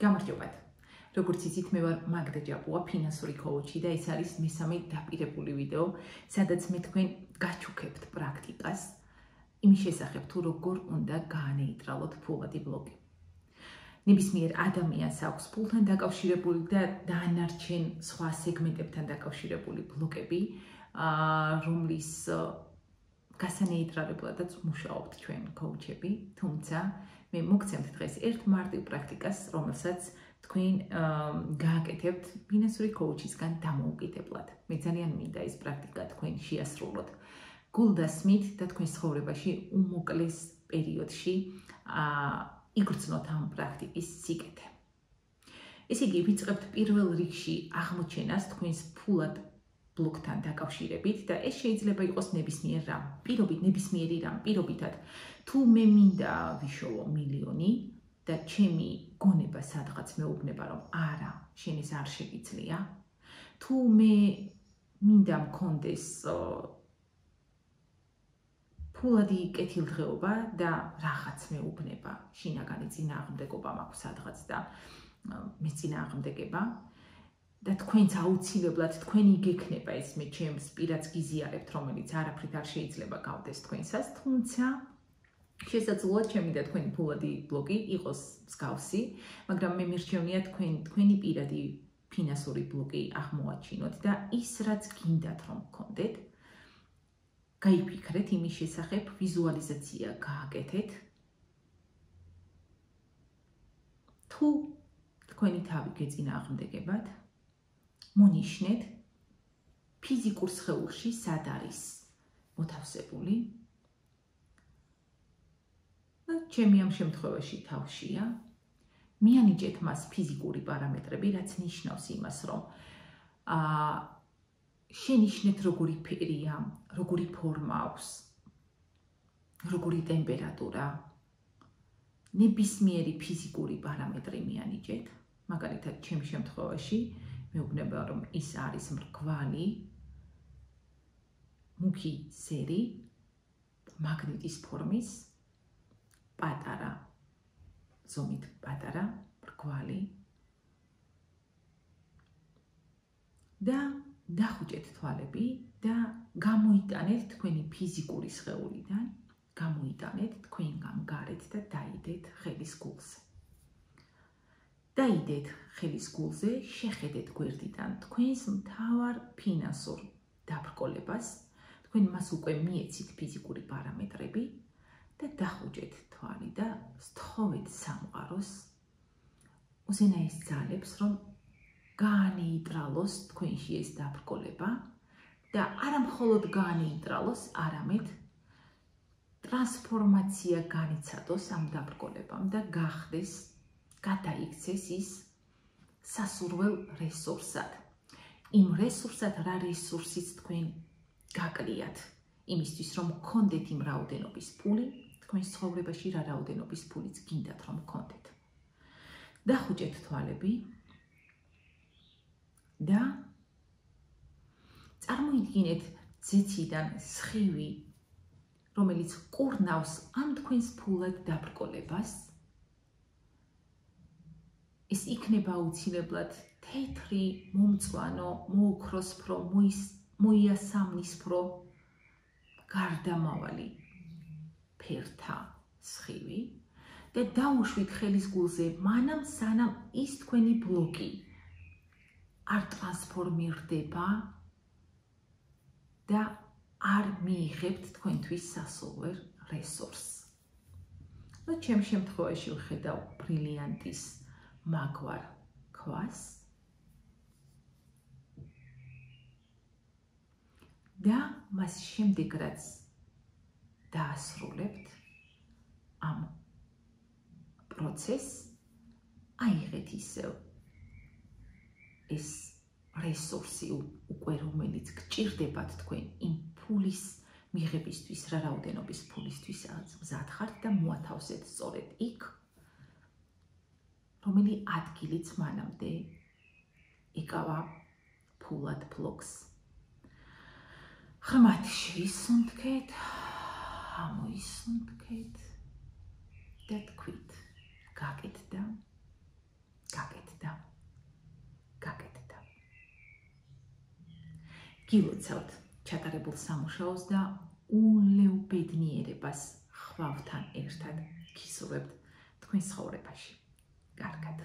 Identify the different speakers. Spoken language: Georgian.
Speaker 1: გამარჯობათ. როგორც იცით, მე ვარ მაგდა ჯაპუა, ფინანსური კოუჩი და ეს არის მესამე დაპირებული ვიდეო, სადაც მე თქვენ გაჩუქებთ პრაქტიკას იმის შესახებ, თუ როგორ უნდა გაანეიტრალოთ ფულადი ბლოკი. ნებისმიერ ადამიანს აქვს ფულთან დაკავშირებული და დანარჩენ სხვა სეგმენტებთან დაკავშირებული ბლოკები, რომლის გასანეიტრალებადაც მუშაობთ ჩვენ კოუჩები, თუმცა მე მოგცემთ დღეს ერთ მარტივ პრაქტიკას, რომელსაც თქვენ გააკეთებთ ფინანსური კოუჩისგან დამოუკიდებლად. მე ძალიან მინდა ეს პრაქტიკა თქვენ შეასრულოთ. გულდასმით და თქვენ ცხოვრებაში უმოკლეს პერიოდში აა იგრძნოთ ამ პრაქტიკის სიკეთე. ესე იგი, ვიწყებთ პირველ რიგში აღმოჩენას თქვენს ფულად ბლოკთან დაკავშირებით და ეს შეიძლება იყოს ნებისმიერ რამ, პირობით ნებისმიერი რამ, პირობითად. თუ მე მინდა ვიშოვო მილიონი და ჩემი გონება სადღაც მეუბნება რომ არა, შენ ეს არ შეგიძლია. თუ მე მინდა მქონდეს ფულადი კეთილდღეობა და რაღაც მეუბნება, შინაგანი წინააღმდეგობა მაქვს სადღაც და მე წინააღმდეგება, და თქვენც აუცილებლად თქვენი გექნება ეს მე ჩემს პირაც გიზიარებთ რომელიც არაფრით არ შეიძლება გავდეს თქვენსას თუმცა შესაძლოა ჩემი და თქვენი ფულადი ბლოგი იყოს მსგავსი მაგრამ მე მირჩევნია თქვენ თქვენი პირადი ფინანსური ბლოგი აღმოაჩინოთ და ის რაც გინდათ რომ გქონდეთ გაიფიქრეთ იმის შესახებ ვიზუალიზაცია გააკეთეთ. თუ თქვენი თავი გეწინააღმდეგებათ მონიშნეთ ფიზიკურ სხეულში სად არის მოთავსებული. და ჩემი ამ შემთხვევაში თავშია. მიანიჭეთ მას ფიზიკური პარამეტრები, რაც ნიშნავს იმას, რომ აა შენიშნეთ როგორი ფერია, როგორი ფორმა აქვს, როგორი ტემპერატურა. ნებისმიერი ფიზიკური პარამეტრი მიანიჭეთ, მაგალითად, ჩემ შემთხვევაში მეუბნება რომ ის არის მრგვალი მუქი სერი მაგნიტის ფორმის პატარა ზომით პატარა მრგვალი. და დახუჭეთ თვალები და გამოიტანეთ თქვენი ფიზიკური სხეულიდან გამოიტანეთ თქვენგან გარეთ და დაიდეთ ხელის გულზე დაიდეთ ხელის გულზე, შეხედეთ გვერდიდან. თქვენს მთავარ ფინანსურ დაბრკოლებას, თქვენ მას უკვე მიეცით ფიზიკური პარამეტრები და დახუჭეთ თვალი და სთხოვეთ სამყაროს უზენაეს ძალებს, რომ გაანეიტრალოს თქვენში ეს დაბრკოლება და არა მხოლოდ გაანეიტრალოს, არამედ ტრანსფორმაცია განიცადოს ამ დაბრკოლებამ და გახდეს გადაიქცეს ის სასურველ რესურსად. იმ რესურსად რა რესურსიც თქვენ გაკლიათ იმისთვის რომ გქონდეთ იმ რაოდენობის პული, თქვენ ცხოვრებაში რა რაოდენობის პულიც გინდათ რომ გქონდეთ. დახუჭეთ თვალები და წარმოიდგინეთ ძეციდან სხივი რომელიც კურნავს ამ თქვენს ფულად დაბრკოლებას ეს იქნება უცილებლად თეთრი, მომწვანო, მოუქროსფრო, მოიასამნისფრო გარდამავალი ფერთა სხივი და დაუშვით ხელის გულზე მანამ სანამ ის თქვენი ბლოკი არ ტრანსფორმირდება და არ მიიღებთ თქვენთვის სასურველ რესურსს. ნუ ჩემ შემთხვევაში ვხედავ ბრილიანტის მაგვარ ქვას. და მას შემდეგ რაც დაასრულებთ ამ პროცესს აიღეთ ისევ ეს რესურსი უკვე რომელიც გჭირდებათ თქვენ იმ ფულის მიღებისთვის რა რაოდენობის ფულისთვის მზად ხართ და მოათავსეთ სწორედ იქ რომელი ადგილიც მანამდე იკავა ფულად ფლოქს. ღრმად შევისუნთქეთ, ამოისუნთქეთ და თქვით. გაკეთდა, გაკეთდა, გაკეთდა. გილოცავთ ჩატარებულ სამუშაოს და ულევ ბედნიერებას ხვალთან ერთად გისურვებთ თქვენ ცხოვრებაში. garganta.